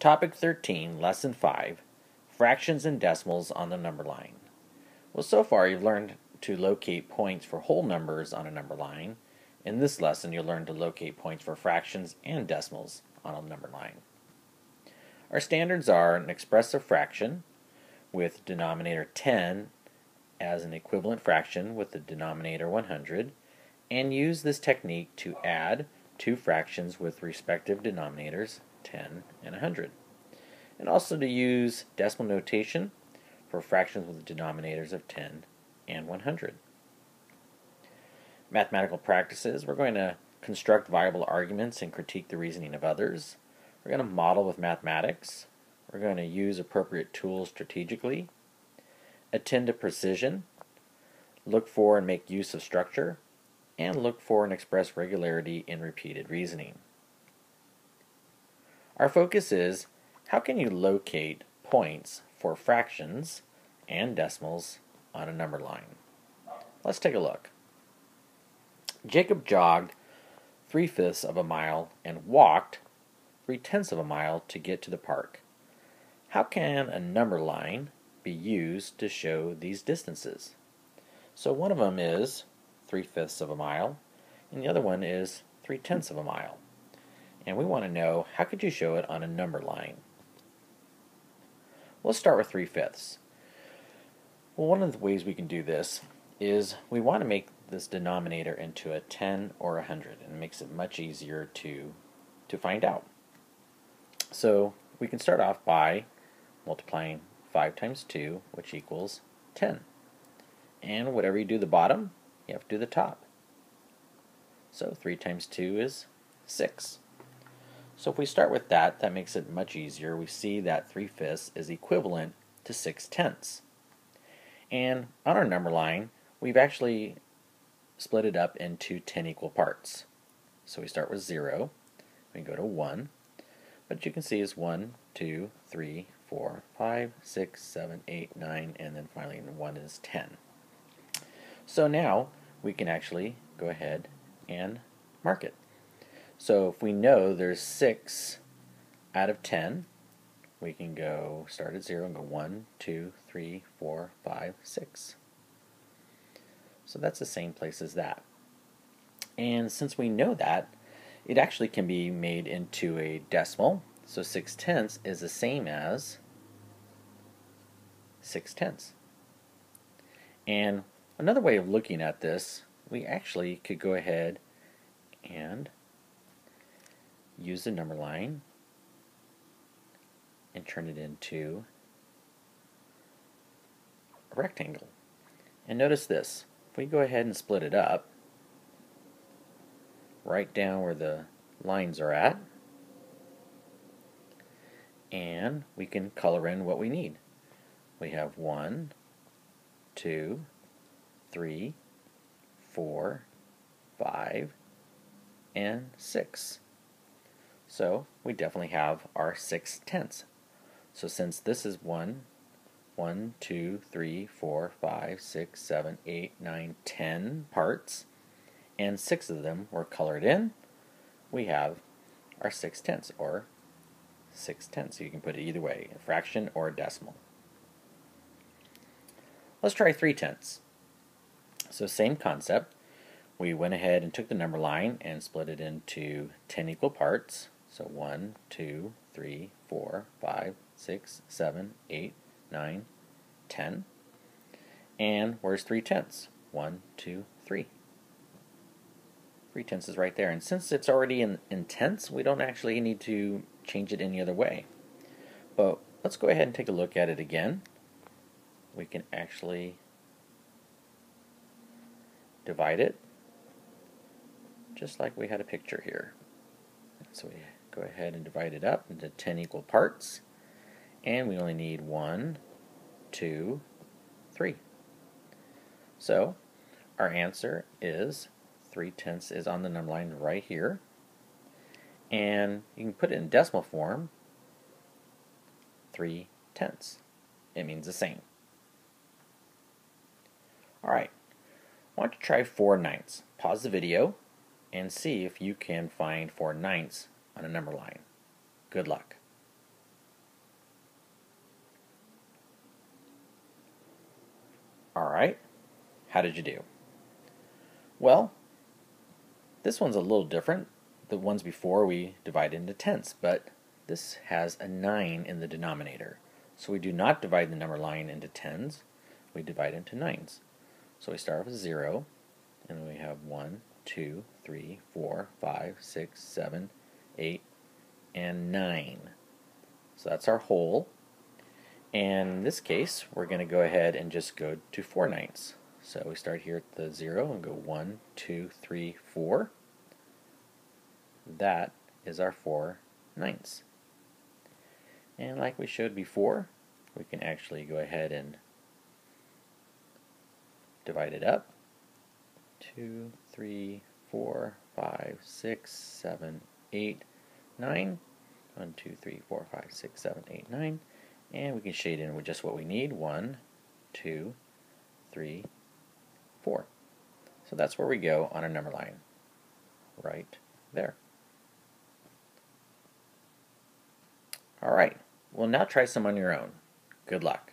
Topic 13, Lesson 5 Fractions and Decimals on the Number Line. Well, so far you've learned to locate points for whole numbers on a number line. In this lesson, you'll learn to locate points for fractions and decimals on a number line. Our standards are an expressive fraction with denominator 10 as an equivalent fraction with the denominator 100 and use this technique to add two fractions with respective denominators 10 and 100. And also to use decimal notation for fractions with denominators of 10 and 100. Mathematical practices, we're going to construct viable arguments and critique the reasoning of others. We're going to model with mathematics. We're going to use appropriate tools strategically. Attend to precision. Look for and make use of structure. And look for and express regularity in repeated reasoning. Our focus is how can you locate points for fractions and decimals on a number line? Let's take a look. Jacob jogged three fifths of a mile and walked three tenths of a mile to get to the park. How can a number line be used to show these distances? So one of them is three fifths of a mile, and the other one is three tenths of a mile and we want to know how could you show it on a number line. Let's start with 3 fifths. Well, one of the ways we can do this is we want to make this denominator into a 10 or a 100 and it makes it much easier to, to find out. So we can start off by multiplying 5 times 2 which equals 10. And whatever you do the bottom, you have to do the top. So 3 times 2 is 6. So if we start with that, that makes it much easier. We see that 3 fifths is equivalent to 6 tenths. And on our number line, we've actually split it up into 10 equal parts. So we start with 0, we go to 1, but you can see is 1, 2, 3, 4, 5, 6, 7, 8, 9, and then finally 1 is 10. So now we can actually go ahead and mark it. So if we know there's 6 out of 10, we can go start at 0 and go 1, 2, 3, 4, 5, 6. So that's the same place as that. And since we know that, it actually can be made into a decimal. So 6 tenths is the same as 6 tenths. And another way of looking at this, we actually could go ahead and use the number line and turn it into a rectangle. And notice this, if we go ahead and split it up, right down where the lines are at, and we can color in what we need. We have one, two, three, four, five, and six. So we definitely have our 6 tenths. So since this is 1, 1, 2, 3, 4, 5, 6, 7, 8, 9, 10 parts, and 6 of them were colored in, we have our 6 tenths, or 6 tenths. So you can put it either way, a fraction or a decimal. Let's try 3 tenths. So same concept. We went ahead and took the number line and split it into 10 equal parts. So 1, 2, 3, 4, 5, 6, 7, 8, 9, 10. And where's 3 tenths? 1, 2, 3. 3 tenths is right there. And since it's already in, in tenths, we don't actually need to change it any other way. But let's go ahead and take a look at it again. We can actually divide it just like we had a picture here. So we go ahead and divide it up into 10 equal parts. And we only need one, two, three. So our answer is 3 tenths is on the number line right here. And you can put it in decimal form, 3 tenths. It means the same. Alright, I want to try 4 ninths. Pause the video and see if you can find 4 ninths on a number line. Good luck. Alright, how did you do? Well, this one's a little different. The ones before we divide into tenths, but this has a 9 in the denominator. So we do not divide the number line into tens, we divide into nines. So we start with 0, and we have 1, 2, 3, 4, 5, 6, 7, and 9. So that's our whole. And in this case, we're going to go ahead and just go to 4 ninths. So we start here at the 0 and go 1, 2, 3, 4. That is our 4 ninths. And like we showed before, we can actually go ahead and divide it up. 2, 3, 4, 5, 6, 7, 8, 9. 1, 2, 3, 4, 5, 6, 7, 8, 9. And we can shade in with just what we need. 1, 2, 3, 4. So that's where we go on our number line. Right there. All right. Well, now try some on your own. Good luck.